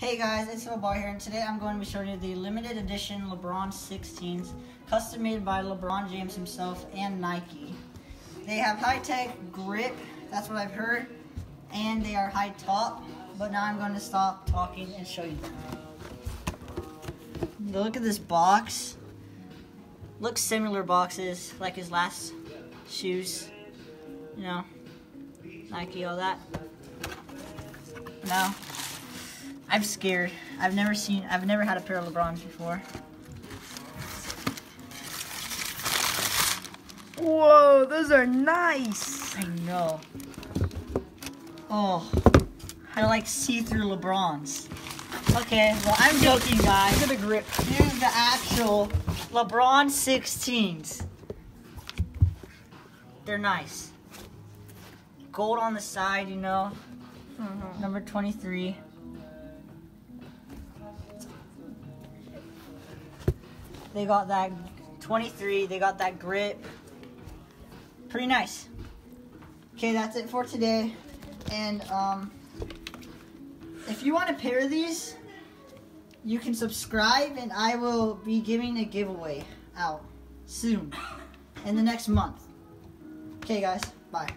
Hey guys, it's Bar here, and today I'm going to be showing you the limited edition LeBron 16s, custom made by LeBron James himself and Nike. They have high-tech grip, that's what I've heard, and they are high top, but now I'm going to stop talking and show you them. Look at this box. Looks similar boxes, like his last shoes, you know, Nike, all that. Now, I'm scared. I've never seen, I've never had a pair of LeBrons before. Whoa, those are nice. I know. Oh, I like see-through LeBrons. Okay, well I'm joking guys. Look at the grip. Here's the actual LeBron 16s. They're nice. Gold on the side, you know. Mm -hmm. Number 23. They got that 23, they got that grip. Pretty nice. Okay, that's it for today. And um, if you want a pair of these, you can subscribe and I will be giving a giveaway out soon in the next month. Okay guys, bye.